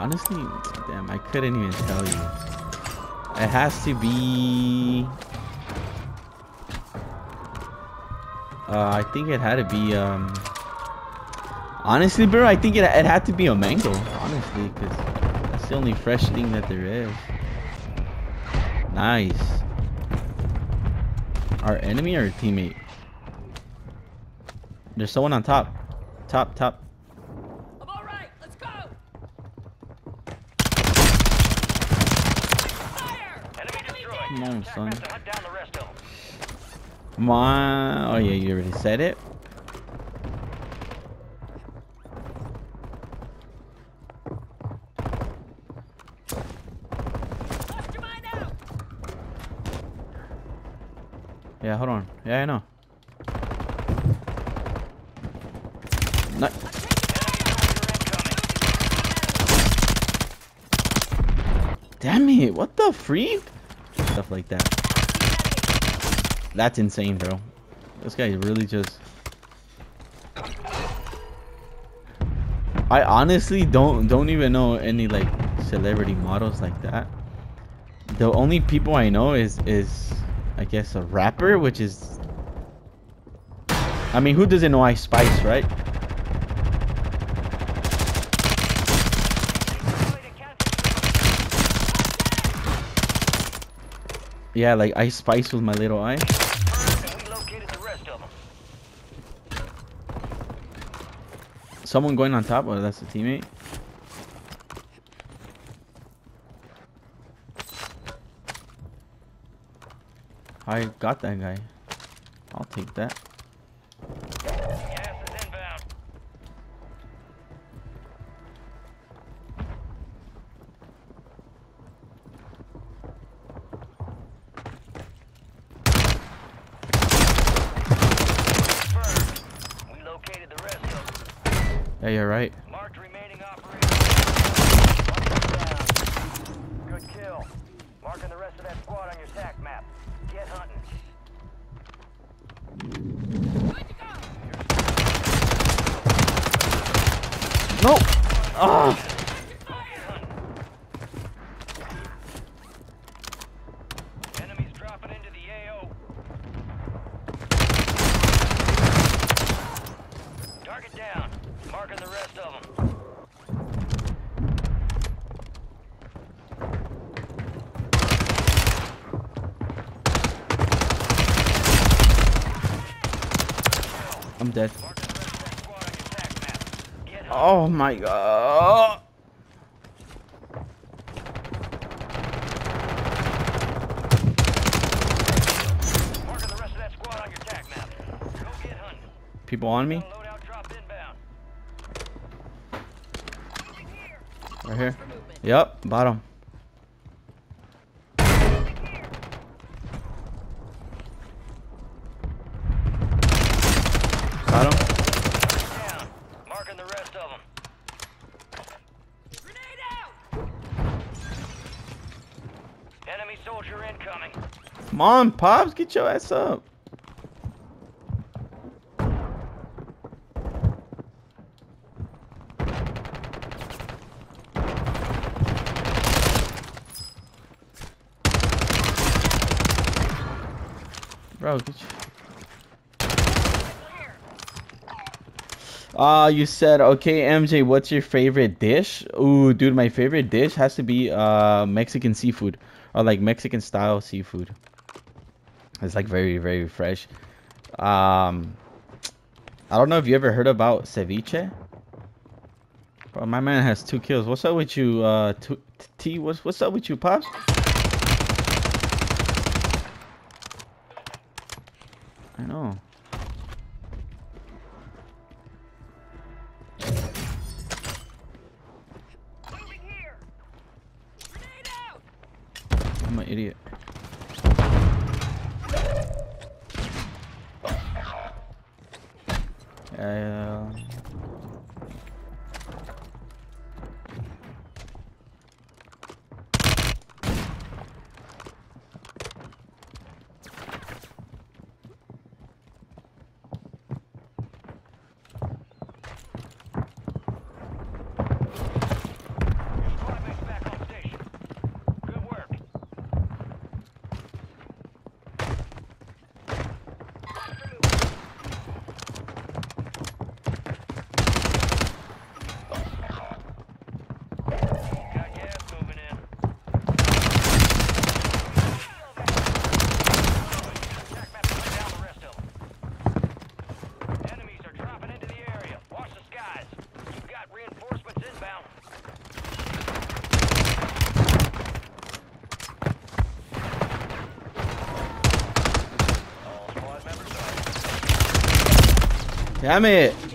honestly, damn, I couldn't even tell you. It has to be. Uh, I think it had to be. Um. Honestly, bro, I think it, it had to be a mango. Honestly, because that's the only fresh thing that there is. Nice. Our enemy or teammate? There's someone on top. Top, top. I'm all right. Let's go. Fire! Enemy destroyed. Come on, son. maps to hunt down the rest of them. Come on. Oh, yeah, you already said it. Cluster mine out. Yeah, hold on. Yeah, I know. No. Damn it! What the freak? Stuff like that. That's insane, bro. This guy really just. I honestly don't don't even know any like celebrity models like that. The only people I know is is I guess a rapper, which is. I mean, who doesn't know Ice Spice, right? Yeah, like I Spice with my little eye. Someone going on top, or that's a teammate. I got that guy. I'll take that. Yeah, you're right. Marked remaining operators. Good kill. Marking the rest of that squad on your TAC map. Get hunting. Good to go. No. Ah. Enemies dropping into the AO. Target down. Marking the rest of them. I'm dead. Marking the rest of that squad on your TAC map. Get hunting. Oh my god. Marking the rest of that squad on your TAC map. Go get hunting. People on me? Loadout drop inbound. Right here. Yep. Bottom. Down. Marking the rest of them. Grenade out. Enemy soldier incoming. Come on, Pops, get your ass up. Bro, get you. Ah, you said okay, MJ. What's your favorite dish? Ooh, dude, my favorite dish has to be uh Mexican seafood or like Mexican style seafood. It's like very very fresh. Um, I don't know if you ever heard about ceviche. Bro, my man has two kills. What's up with you, uh, T? What's what's up with you, pops? I know. I'm an idiot. Damn it.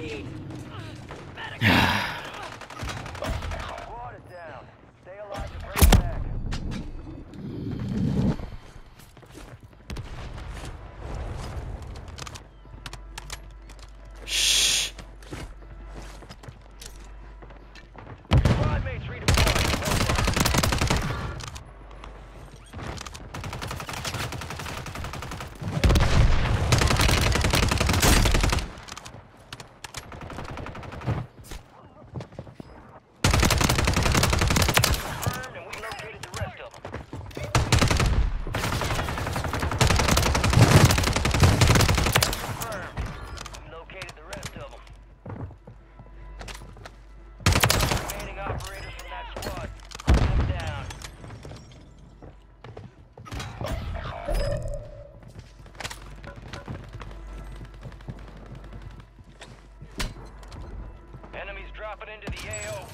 Dropping into the AO.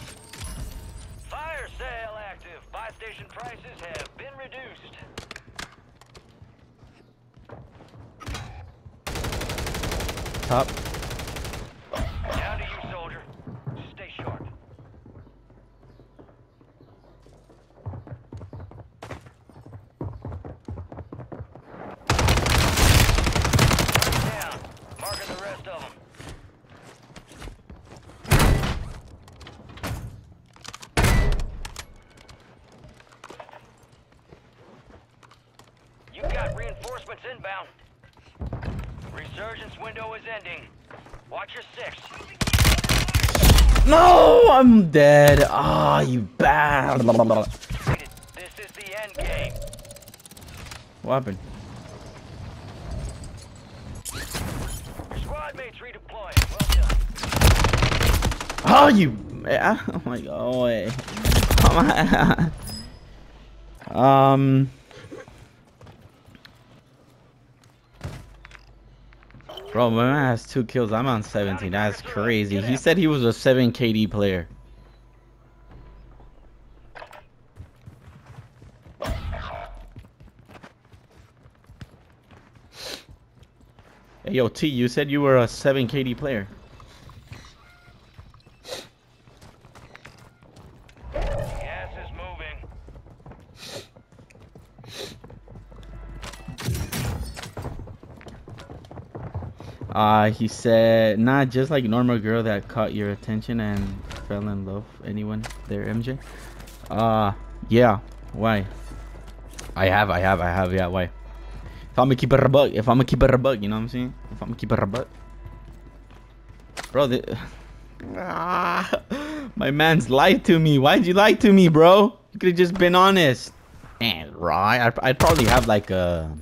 Fire sale active. Buy station prices have been reduced. Top. Down to you, soldier. Just stay sharp. Down. Marking the rest of them. You got reinforcements inbound. Resurgence window is ending. Watch your six. No, I'm dead. Ah, you bad. This is the end game. What happened? Your squad mates redeploying. Well done. Oh, you. Oh my god. Oh my. Um. Bro, my man has two kills. I'm on 17. That's crazy. He said he was a 7 KD player. Hey, yo, T, you said you were a 7 KD player. Uh, he said, not just like normal girl that caught your attention and fell in love. Anyone there, MJ? Uh, yeah. Why? I have, I have, I have. Yeah, why? If I'm gonna keep a buck, if I'm gonna keep a buck, you know what I'm saying? If I'm gonna keep a buck, bro. The, ah, my man's lied to me. Why'd you lie to me, bro? You could have just been honest. Man, right? I'd, I'd probably have like a